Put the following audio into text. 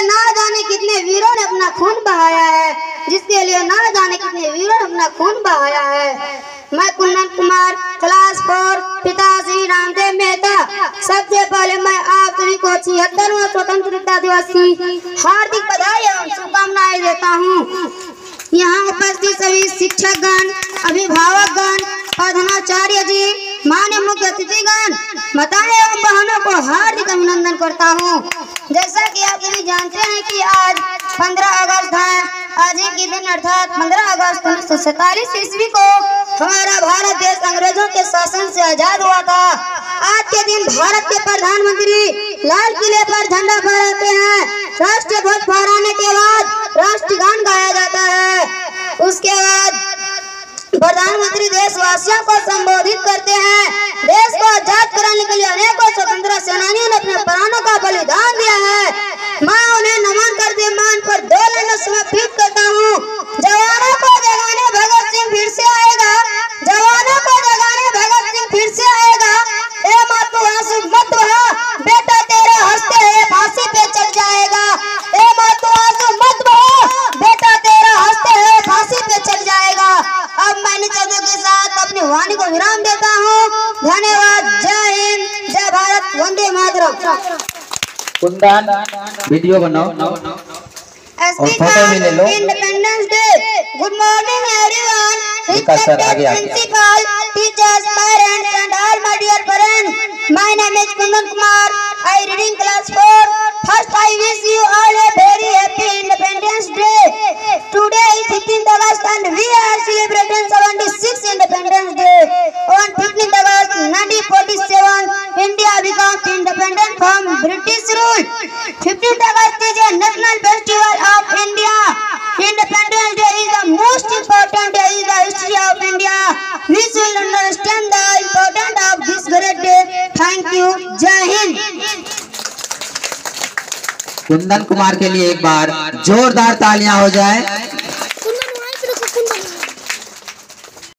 लिए ना जाने कितने वीरों ने अपना खून बहाया है। जिसके लिए ना जाने कितने वीरों ने अपना खून बहाया है। मैं कुंदन कुमार क्लास फोर पिता श्री रामदेव मेहता, सबसे पहले मैं आप सभी को छिहत्तरवा स्वतंत्रता दिवस की हार्दिक बधाई एवं शुभकामनाएँ देता हूँ। यहाँ उपस्थित सभी शिक्षक शिक्षकगण, अभिभावकगण प्रधानाचार्य जी मान्य मुख्य अतिथिगण, माताएँ एवं बहनों को हार्दिक अभिनंदन करता हूँ। जैसा कि आप सभी जानते हैं कि आज 15 अगस्त है। आज ही के दिन अर्थात 15 अगस्त उन्नीस सौ सैतालीस ईस्वी को हमारा भारत देश अंग्रेज़ों के शासन से आज़ाद हुआ था। आज के दिन भारत के प्रधानमंत्री लाल किले पर झंडा फहराते हैं। राष्ट्रीय ध्वज फहराने के बाद राष्ट्रगान गाया जाता है। उसके बाद प्रधानमंत्री देशवासियों को संबोधित करते हैं। देश को आज़ाद कराने के लिए अनेकों स्वतंत्रता सेनानियों ने अपने प्राणों का बलिदान दिया है मैं उन्हें नमन करते मान पर दो लाइनों समर्पित करता हूँ। जवानों को जगाने भगत सिंह फिर से आएगा। जवानों को जगाने भगत सिंह फिर से आएगा। ए मातु मत बेटा तेरे हँसते हुए फांसी पे चढ़ जाएगा। ए मातु मत बेटा तेरा हँसते हुए फांसी पे चढ़ जाएगा। अब मैं इन के साथ अपनी वाणी को विराम देता हूँ। धन्यवाद। जय हिंद। जय भारत। वंदे मातरम। कुंदन, वीडियो बनाओ। फ़ोटो भी ले लो। Independence day good morning everyone sir, आगे, आगे। Principal teachers parents and all my dear friends my name is Kundan Kumar I reading class 4 first I wish you all a very happy independence day today is 15th august and we are celebrating 76th independence day on 15th august 1947 india becomes independent from british rule 15th august is a national festival of india independence day is the most important day in the history of india we should understand the importance of this great day thank you jai hind Kundan Kumar के लिए एक बार जोरदार तालियाँ हो जाए